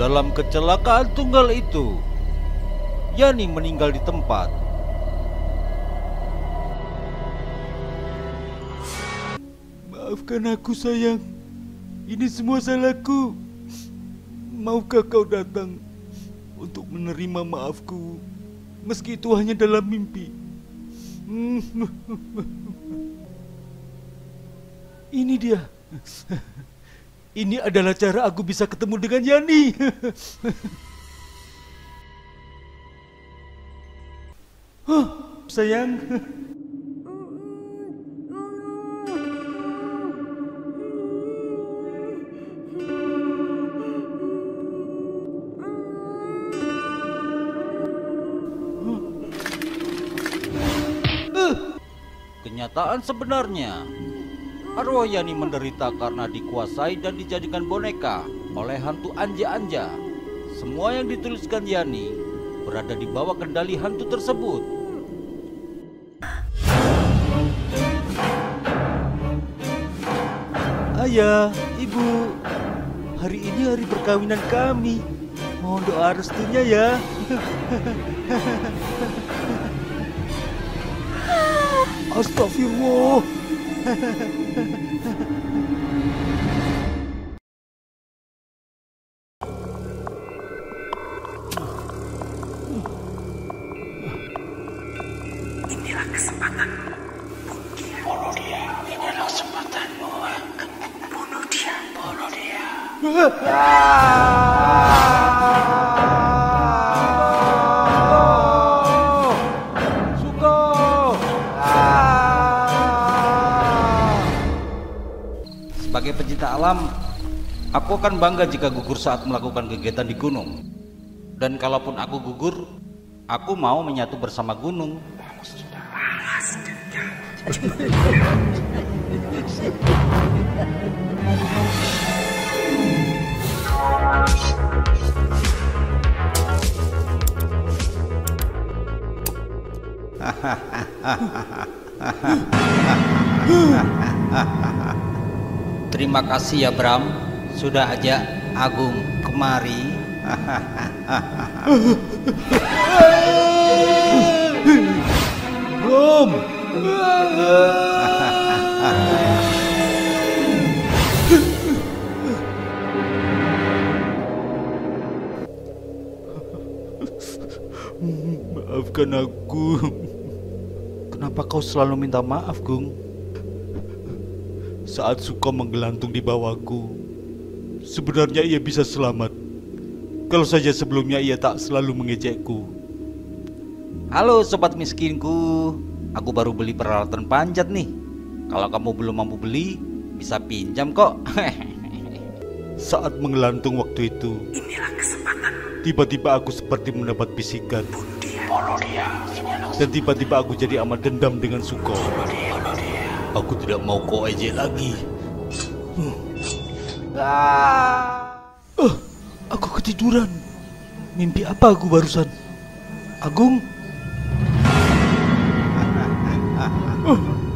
dalam kecelakaan tunggal itu, Yani meninggal di tempat. Maafkan aku sayang. Ini semua salahku. Maukah kau datang untuk menerima maafku meski itu hanya dalam mimpi? Ini dia. Ini adalah cara aku bisa ketemu dengan Yani. Huh, sayang. Kenyataan sebenarnya, arwah Yani menderita karena dikuasai dan dijadikan boneka oleh hantu anja-anja. Semua yang dituliskan Yani berada di bawah kendali hantu tersebut. Ayah, ibu, hari ini hari perkawinan kami. Mohon doa restunya ya. Astagfirullah. Suko! Sebagai pecinta alam, aku akan bangga jika gugur saat melakukan kegiatan di gunung. Dan kalaupun aku gugur, aku mau menyatu bersama gunung. Terima kasih ya Bram, sudah ajak Agung kemari. Rom. Maafkan aku. Kenapa kau selalu minta maaf, Gung? Saat suka menggelantung di bawahku, sebenarnya ia bisa selamat. Kalau saja sebelumnya ia tak selalu mengejekku. Halo sobat miskinku, aku baru beli peralatan panjat nih. Kalau kamu belum mampu beli, bisa pinjam kok. Saat menggelantung waktu itu, Inilah kesempatan. tiba-tiba aku seperti mendapat bisikan. Dan tiba-tiba aku jadi amat dendam dengan Suko. bunuh dia. Bunuh dia. Aku tidak mau kau ejek lagi. Oh, aku ketiduran. Mimpi apa aku barusan? Agung? Oh,